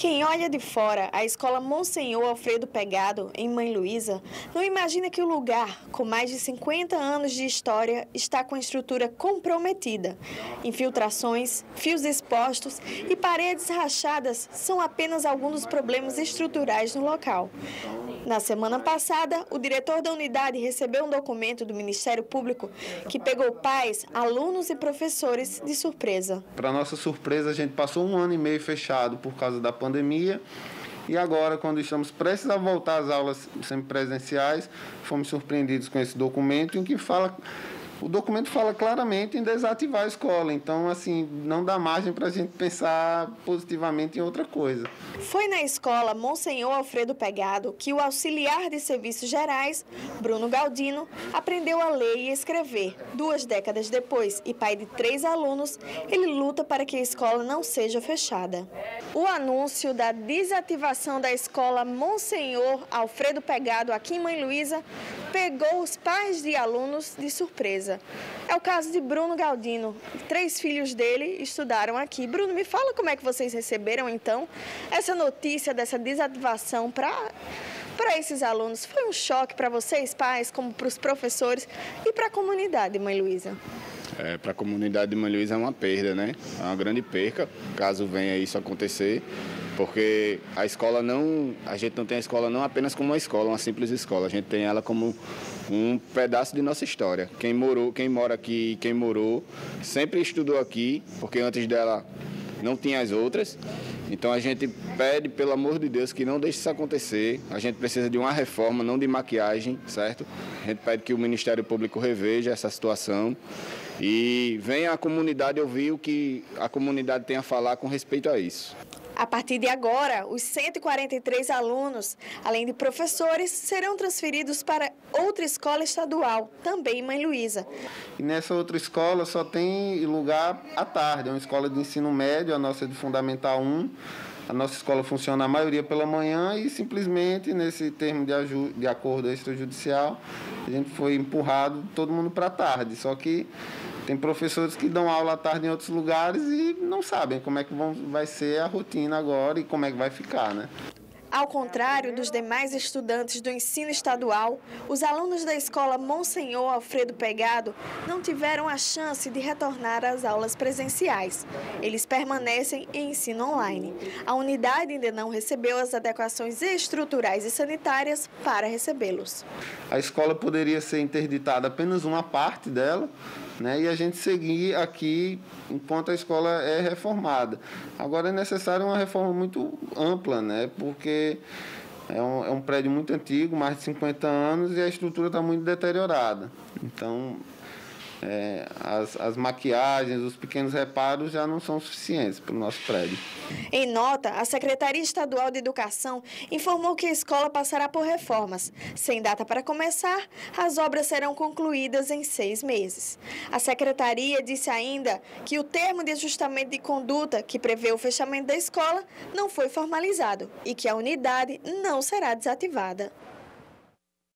Quem olha de fora a escola Monsenhor Alfredo Pegado, em Mãe Luísa, não imagina que o lugar, com mais de 50 anos de história, está com a estrutura comprometida. Infiltrações, fios expostos e paredes rachadas são apenas alguns dos problemas estruturais no local. Na semana passada, o diretor da unidade recebeu um documento do Ministério Público que pegou pais, alunos e professores de surpresa. Para nossa surpresa, a gente passou um ano e meio fechado por causa da pandemia. E agora, quando estamos prestes a voltar às aulas semipresenciais, fomos surpreendidos com esse documento em que fala o documento fala claramente em desativar a escola. Então, assim, não dá margem para a gente pensar positivamente em outra coisa. Foi na escola Monsenhor Alfredo Pegado que o auxiliar de serviços gerais, Bruno Galdino, aprendeu a ler e escrever. Duas décadas depois, e pai de três alunos, ele luta para que a escola não seja fechada. O anúncio da desativação da escola Monsenhor Alfredo Pegado aqui em Mãe Luísa pegou os pais de alunos de surpresa. É o caso de Bruno Galdino. Três filhos dele estudaram aqui. Bruno, me fala como é que vocês receberam então essa notícia dessa desativação para para esses alunos. Foi um choque para vocês, pais, como para os professores e para a comunidade, mãe Luísa? É, para a comunidade de Mãe Luísa é uma perda, né? É uma grande perca, caso venha isso acontecer porque a escola não, a gente não tem a escola não apenas como uma escola, uma simples escola, a gente tem ela como um pedaço de nossa história. Quem morou, quem mora aqui, quem morou, sempre estudou aqui, porque antes dela não tinha as outras. Então a gente pede, pelo amor de Deus, que não deixe isso acontecer. A gente precisa de uma reforma, não de maquiagem, certo? A gente pede que o Ministério Público reveja essa situação e venha a comunidade ouvir o que a comunidade tem a falar com respeito a isso. A partir de agora, os 143 alunos, além de professores, serão transferidos para outra escola estadual, também em Mãe Luísa. E nessa outra escola só tem lugar à tarde, é uma escola de ensino médio, a nossa é de Fundamental 1. A nossa escola funciona a maioria pela manhã e simplesmente nesse termo de, de acordo extrajudicial, a gente foi empurrado todo mundo para a tarde. Só que tem professores que dão aula à tarde em outros lugares e não sabem como é que vão, vai ser a rotina agora e como é que vai ficar, né? Ao contrário dos demais estudantes do ensino estadual, os alunos da escola Monsenhor Alfredo Pegado não tiveram a chance de retornar às aulas presenciais. Eles permanecem em ensino online. A unidade ainda não recebeu as adequações estruturais e sanitárias para recebê-los. A escola poderia ser interditada apenas uma parte dela, né, e a gente seguir aqui enquanto a escola é reformada. Agora é necessário uma reforma muito ampla, né, porque é um, é um prédio muito antigo, mais de 50 anos, e a estrutura está muito deteriorada. Então, é, as, as maquiagens, os pequenos reparos já não são suficientes para o nosso prédio. Em nota, a Secretaria Estadual de Educação informou que a escola passará por reformas. Sem data para começar, as obras serão concluídas em seis meses. A Secretaria disse ainda que o termo de ajustamento de conduta que prevê o fechamento da escola não foi formalizado e que a unidade não será desativada.